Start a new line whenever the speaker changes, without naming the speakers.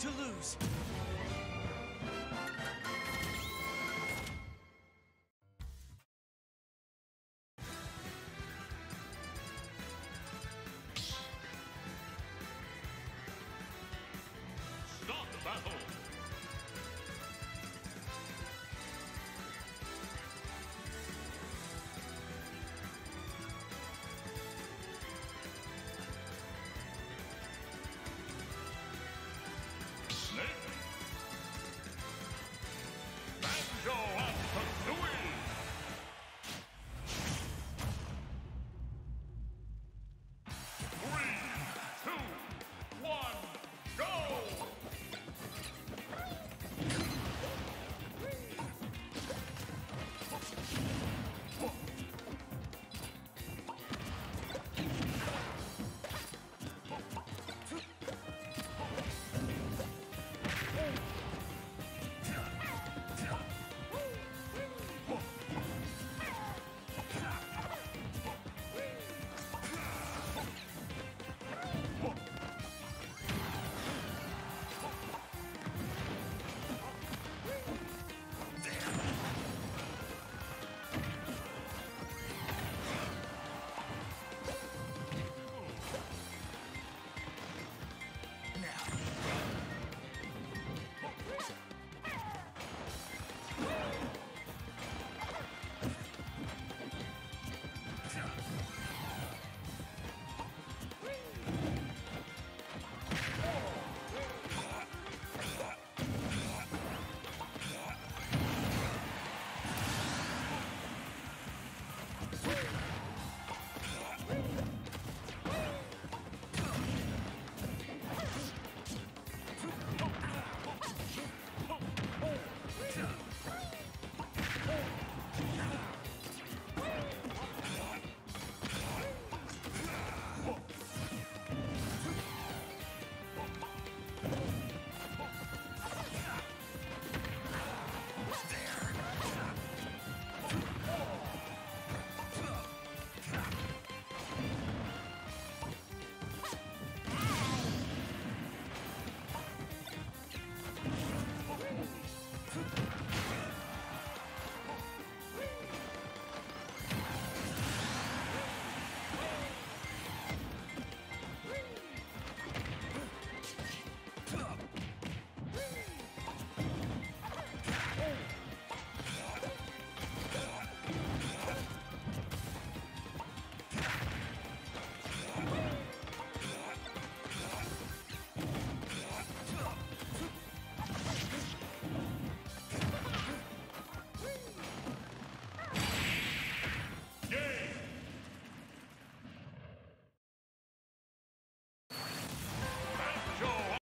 to lose. now.